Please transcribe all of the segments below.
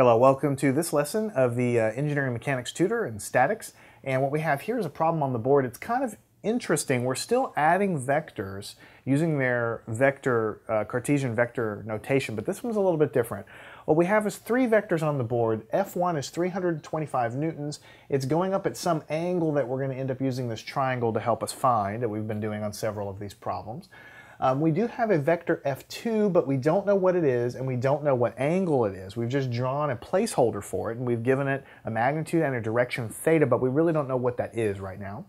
Hello, welcome to this lesson of the uh, Engineering Mechanics Tutor in Statics. And what we have here is a problem on the board. It's kind of interesting. We're still adding vectors using their vector, uh, Cartesian vector notation, but this one's a little bit different. What we have is three vectors on the board. F1 is 325 newtons. It's going up at some angle that we're going to end up using this triangle to help us find that we've been doing on several of these problems. Um, we do have a vector F2, but we don't know what it is and we don't know what angle it is. We've just drawn a placeholder for it and we've given it a magnitude and a direction theta, but we really don't know what that is right now.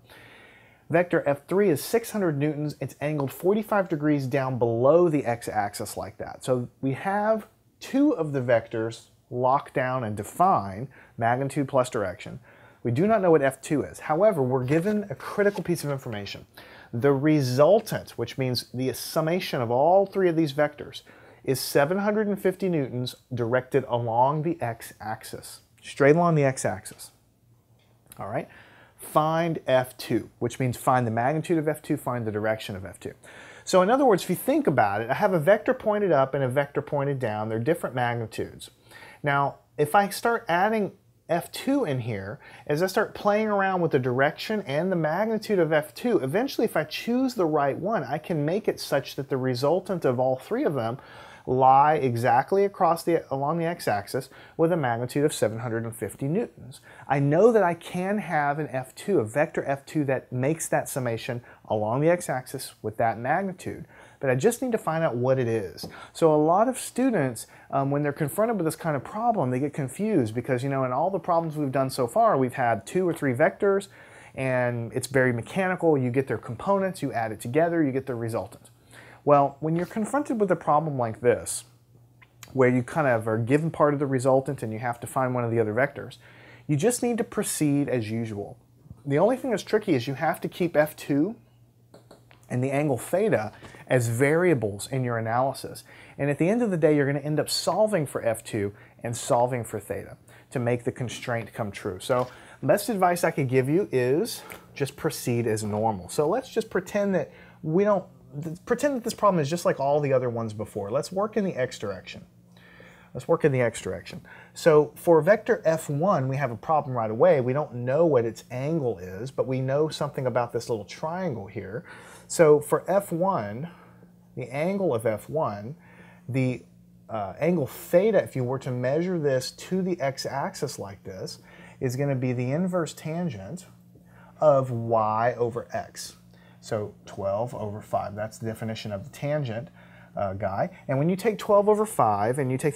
Vector F3 is 600 newtons. It's angled 45 degrees down below the x-axis like that. So we have two of the vectors locked down and defined, magnitude plus direction. We do not know what F2 is. However, we're given a critical piece of information. The resultant, which means the summation of all three of these vectors, is 750 newtons directed along the x-axis, straight along the x-axis. All right, find F2, which means find the magnitude of F2, find the direction of F2. So in other words, if you think about it, I have a vector pointed up and a vector pointed down. They're different magnitudes. Now, if I start adding F2 in here, as I start playing around with the direction and the magnitude of F2, eventually if I choose the right one, I can make it such that the resultant of all three of them lie exactly across the along the x-axis with a magnitude of 750 newtons. I know that I can have an F2, a vector F2 that makes that summation along the x-axis with that magnitude but I just need to find out what it is. So a lot of students, um, when they're confronted with this kind of problem, they get confused because, you know, in all the problems we've done so far, we've had two or three vectors and it's very mechanical. You get their components, you add it together, you get the resultant. Well, when you're confronted with a problem like this, where you kind of are given part of the resultant and you have to find one of the other vectors, you just need to proceed as usual. The only thing that's tricky is you have to keep F2 and the angle theta as variables in your analysis. And at the end of the day, you're going to end up solving for F2 and solving for theta to make the constraint come true. So best advice I could give you is just proceed as normal. So let's just pretend that we don't, pretend that this problem is just like all the other ones before. Let's work in the x direction. Let's work in the x direction. So for vector f1, we have a problem right away. We don't know what its angle is, but we know something about this little triangle here. So for f1, the angle of f1, the uh, angle theta, if you were to measure this to the x-axis like this, is going to be the inverse tangent of y over x. So 12 over 5, that's the definition of the tangent uh, guy. And when you take 12 over 5 and you take